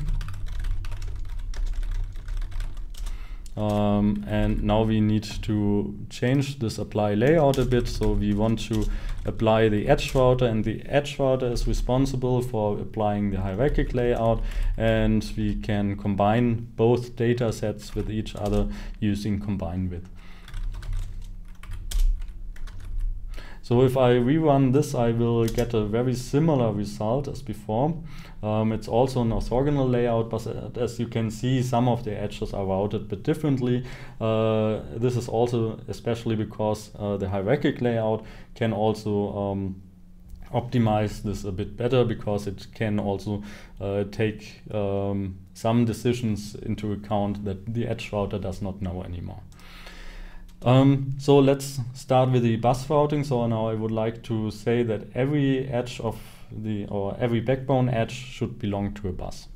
Um, and now we need to change this apply layout a bit. So we want to apply the edge router and the edge router is responsible for applying the hierarchic layout and we can combine both data sets with each other using combine with. So if I rerun this, I will get a very similar result as before. Um, it's also an orthogonal layout, but as you can see, some of the edges are routed a bit differently. Uh, this is also especially because uh, the hierarchic layout can also um, optimize this a bit better because it can also uh, take um, some decisions into account that the edge router does not know anymore. Um, so let's start with the bus routing. So now I would like to say that every edge of the or every backbone edge should belong to a bus.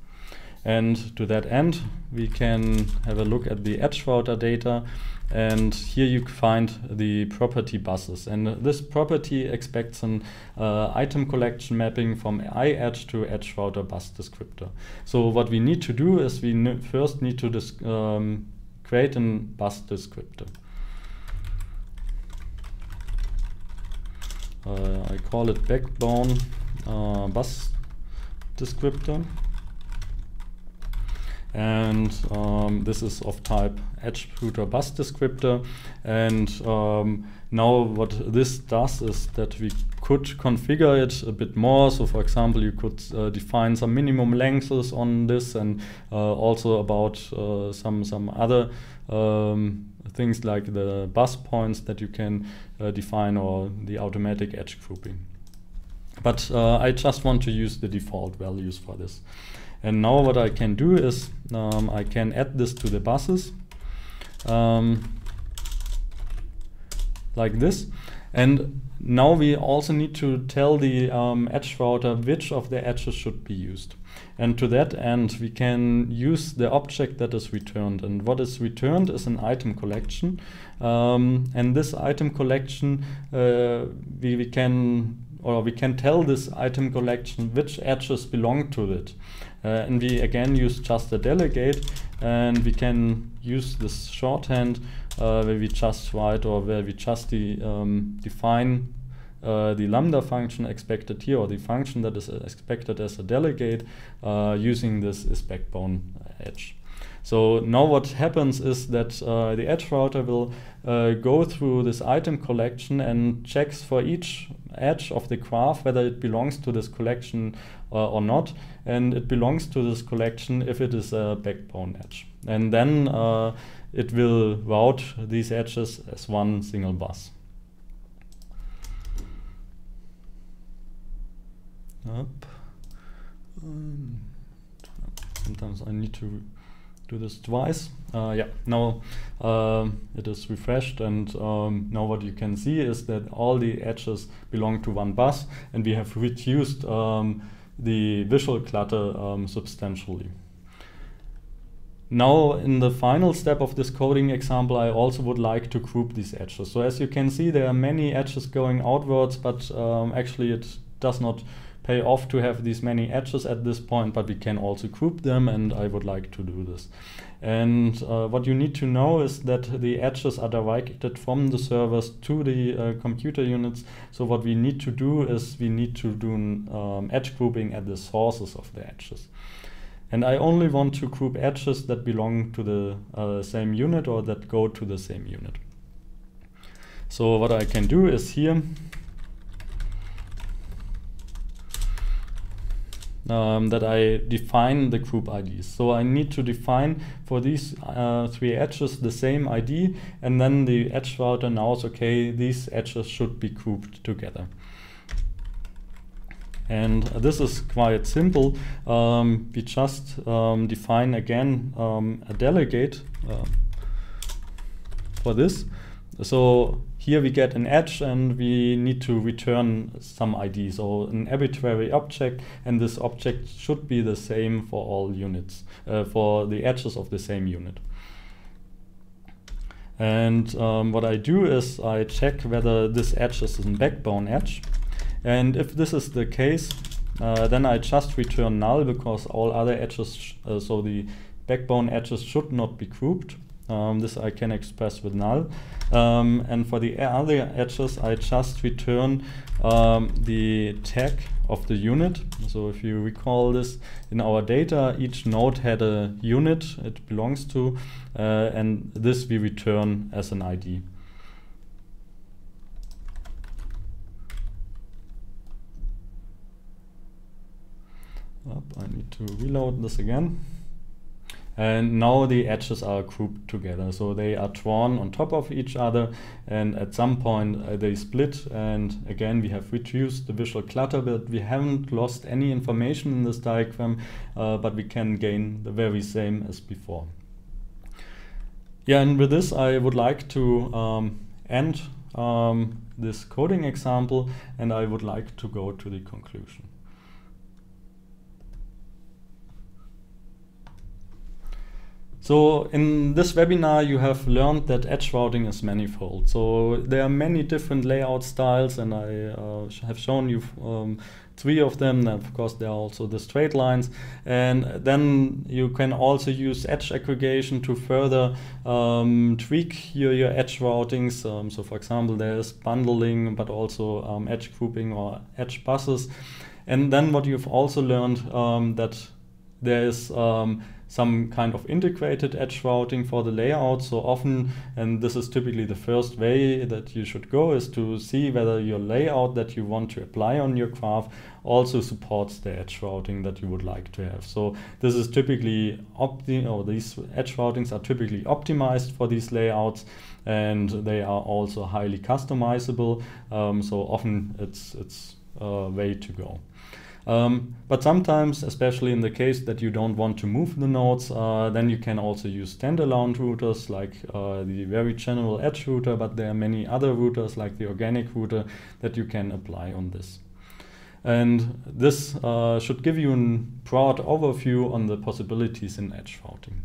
And to that end, we can have a look at the edge router data. And here you find the property buses. And this property expects an uh, item collection mapping from IEdge to edge router bus descriptor. So what we need to do is we first need to um, create a bus descriptor. Uh, I call it backbone uh, bus descriptor. And um, this is of type edge router bus descriptor. And um, now what this does is that we could configure it a bit more. So for example you could uh, define some minimum lengths on this and uh, also about uh, some some other um, things like the bus points that you can uh, define or the automatic edge grouping. But uh, I just want to use the default values for this. And now what I can do is um, I can add this to the buses um, like this. And now we also need to tell the um, edge router which of the edges should be used. And to that end, we can use the object that is returned. And what is returned is an item collection. Um, and this item collection, uh, we, we can or we can tell this item collection which edges belong to it. Uh, and we again use just a delegate and we can use this shorthand uh, where we just write or where we just de um, define uh, the lambda function expected here, or the function that is expected as a delegate, uh, using this is backbone edge. So now what happens is that uh, the edge router will uh, go through this item collection and checks for each edge of the graph whether it belongs to this collection uh, or not. And it belongs to this collection if it is a backbone edge. And then uh, it will route these edges as one single bus. Up. Um, sometimes I need to do this twice. Uh, yeah, now uh, it is refreshed and um, now what you can see is that all the edges belong to one bus and we have reduced um, the visual clutter um, substantially. Now in the final step of this coding example I also would like to group these edges. So as you can see there are many edges going outwards but um, actually it does not pay off to have these many edges at this point, but we can also group them and I would like to do this. And uh, what you need to know is that the edges are directed from the servers to the uh, computer units. So what we need to do is we need to do um, edge grouping at the sources of the edges. And I only want to group edges that belong to the uh, same unit or that go to the same unit. So what I can do is here um, that I define the group IDs. So I need to define for these uh, three edges the same ID and then the edge router knows, okay, these edges should be grouped together. And this is quite simple. Um, we just um, define again um, a delegate uh, for this. So here we get an edge and we need to return some ID, so an arbitrary object, and this object should be the same for all units, uh, for the edges of the same unit. And um, what I do is I check whether this edge is a backbone edge. And if this is the case, uh, then I just return null because all other edges, uh, so the backbone edges should not be grouped. Um, this I can express with null. Um, and for the other edges, I just return um, the tag of the unit. So if you recall this, in our data, each node had a unit it belongs to, uh, and this we return as an ID. Up, I need to reload this again. And now the edges are grouped together. So they are drawn on top of each other. And at some point uh, they split. And again, we have reduced the visual clutter, but we haven't lost any information in this diagram, uh, but we can gain the very same as before. Yeah, and with this, I would like to um, end um, this coding example, and I would like to go to the conclusion. So in this webinar, you have learned that edge routing is manifold. So there are many different layout styles, and I uh, have shown you um, three of them. And of course, there are also the straight lines. And then you can also use edge aggregation to further um, tweak your, your edge routings. Um, so for example, there's bundling, but also um, edge grouping or edge buses. And then what you've also learned um, that there is um, some kind of integrated edge routing for the layout. So often, and this is typically the first way that you should go, is to see whether your layout that you want to apply on your graph also supports the edge routing that you would like to have. So this is typically opti or these edge routings are typically optimized for these layouts and they are also highly customizable. Um, so often it's it's a way to go. Um, but sometimes, especially in the case that you don't want to move the nodes, uh, then you can also use standalone routers like uh, the very general edge router, but there are many other routers like the organic router that you can apply on this. And this uh, should give you a broad overview on the possibilities in edge routing.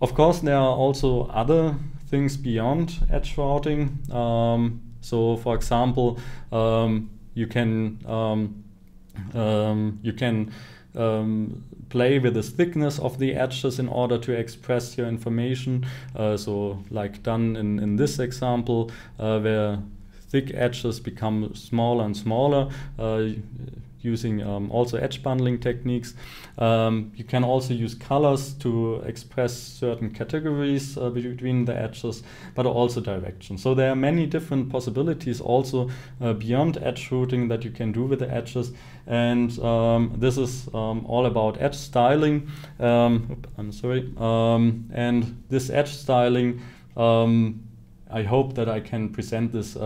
Of course, there are also other things beyond edge routing. Um, so, for example, um, you can um, um, you can um, play with the thickness of the edges in order to express your information. Uh, so like done in, in this example, uh, where thick edges become smaller and smaller. Uh, using um, also edge bundling techniques. Um, you can also use colors to express certain categories uh, between the edges, but also direction. So there are many different possibilities also uh, beyond edge routing that you can do with the edges. And um, this is um, all about edge styling. Um, I'm sorry. Um, and this edge styling, I hope that I can present this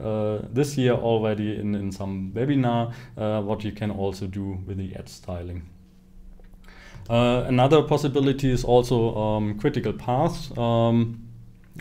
uh, this year already in, in some webinar, uh, what you can also do with the edge styling. Uh, another possibility is also um, critical paths. Um,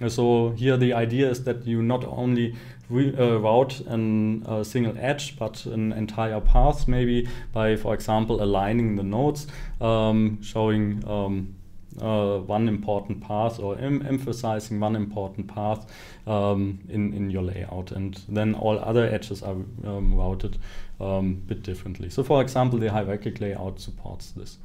so here the idea is that you not only uh, route a uh, single edge, but an entire path, maybe by, for example, aligning the nodes, um, showing um, uh, one important path or em emphasizing one important path um, in, in your layout. And then all other edges are um, routed a um, bit differently. So for example, the hierarchic layout supports this.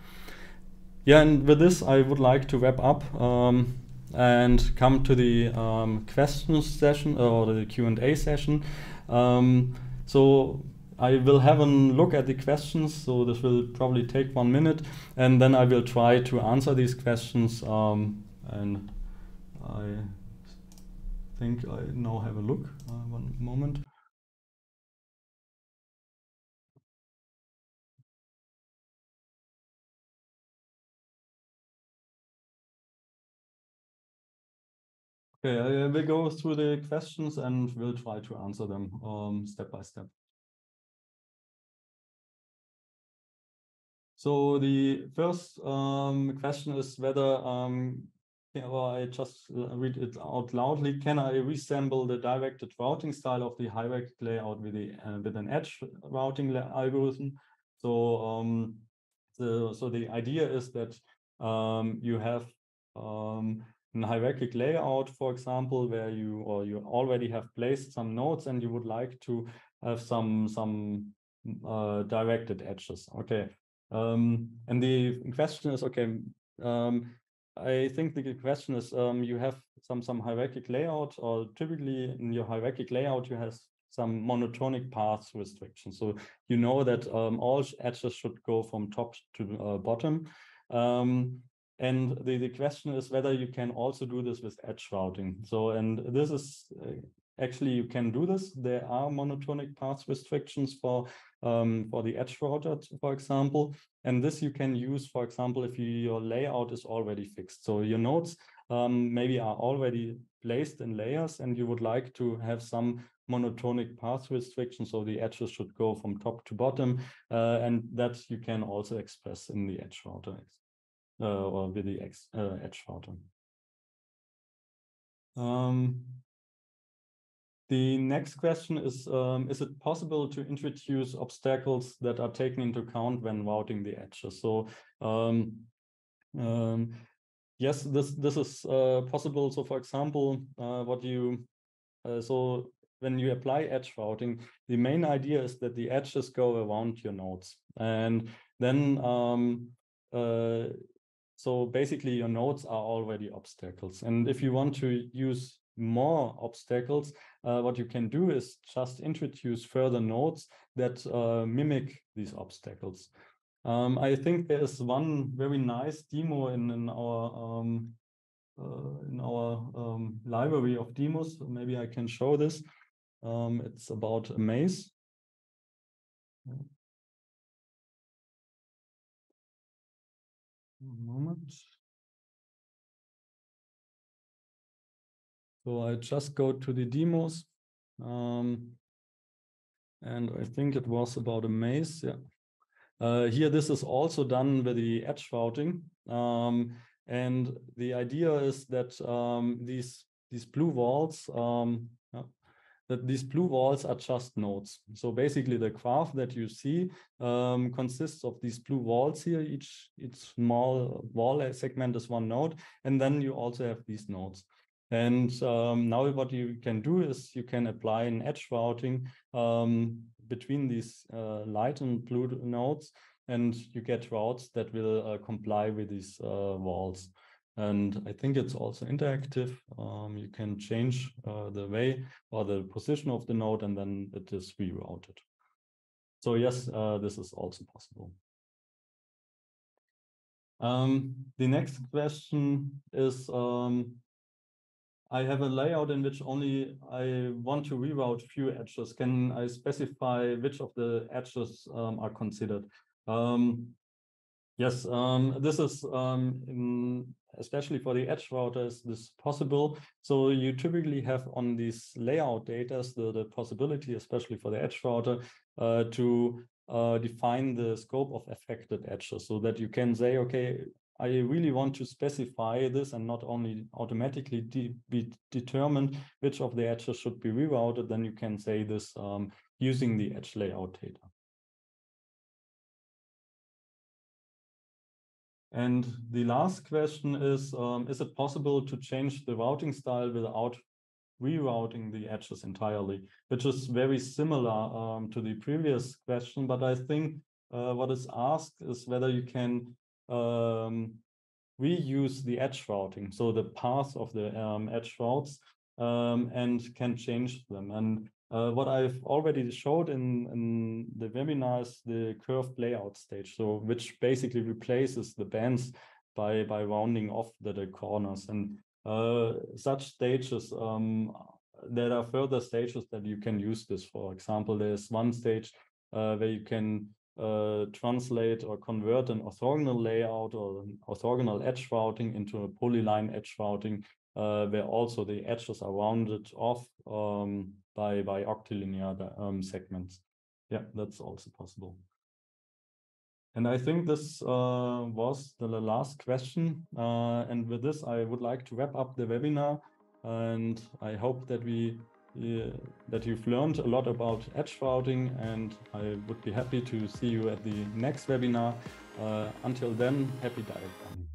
Yeah, and with this, I would like to wrap up um, and come to the um, questions session or the Q&A session. Um, so I will have a look at the questions, so this will probably take one minute, and then I will try to answer these questions. Um, and I think I now have a look. Uh, one moment. Okay, I will go through the questions and we'll try to answer them um, step by step. So the first um, question is whether, um, or I just uh, read it out loudly, can I resemble the directed routing style of the hierarchic layout with, the, uh, with an edge routing algorithm? So, um, the, so the idea is that um, you have a hierarchic layout, for example, where you or you already have placed some nodes and you would like to have some some uh, directed edges. Okay, um, and the question is, okay, um, I think the question is, um, you have some some hierarchic layout, or typically in your hierarchic layout, you have some monotonic path restriction. So you know that um, all edges should go from top to uh, bottom. Um, and the, the question is whether you can also do this with edge routing. So, and this is uh, actually you can do this. There are monotonic path restrictions for um, for the edge router, for example. And this you can use, for example, if you, your layout is already fixed. So your nodes um, maybe are already placed in layers and you would like to have some monotonic path restriction. So the edges should go from top to bottom. Uh, and that you can also express in the edge router or with the X, edge router. Um, the next question is, um, is it possible to introduce obstacles that are taken into account when routing the edges? So um, yes, this, this is uh, possible. So for example, uh, what you, uh, so when you apply edge routing, the main idea is that the edges go around your nodes. And then, so basically your nodes are already obstacles. And if you want to use more obstacles, uh, what you can do is just introduce further nodes that uh, mimic these obstacles. Um, I think there is one very nice demo in, in our um, uh, in our um, library of demos. Maybe I can show this. Um, it's about a maze. Moment. So I just go to the demos. Um, and I think it was about a maze. Yeah. Uh, here, this is also done with the edge routing. Um, and the idea is that um, these these blue walls, um, that these blue walls are just nodes. So basically, the graph that you see um, consists of these blue walls here. Each each small wall segment is one node, and then you also have these nodes. And um, now what you can do is you can apply an edge routing um, between these uh, light and blue nodes, and you get routes that will uh, comply with these uh, walls. And I think it's also interactive. Um, you can change uh, the way or the position of the node, and then it is rerouted. So yes, uh, this is also possible. Um, the next question is, um, I have a layout in which only I want to reroute few edges. Can I specify which of the edges um, are considered? Um, yes, um, this is um, in, especially for the edge routers, this possible. So you typically have on these layout data the, the possibility, especially for the edge router, uh, to uh, define the scope of affected edges so that you can say, okay, I really want to specify this and not only automatically de be determined which of the edges should be rerouted, then you can say this um, using the edge layout data. And the last question is, um, is it possible to change the routing style without rerouting the edges entirely, which is very similar um, to the previous question, but I think uh, what is asked is whether you can um, reuse the edge routing, so the path of the um, edge routes, um, and can change them. And uh, what I've already showed in, in the webinar is the curved layout stage, so which basically replaces the bends by by rounding off the, the corners. And uh, such stages, um, there are further stages that you can use this. For example, there's one stage uh, where you can uh, translate or convert an orthogonal layout or an orthogonal edge routing into a polyline edge routing, uh, where also the edges are rounded off um, by, by octilinear um, segments. Yeah, that's also possible. And I think this uh, was the last question. Uh, and with this, I would like to wrap up the webinar. And I hope that we uh, that you've learned a lot about edge routing and I would be happy to see you at the next webinar. Uh, until then, happy direct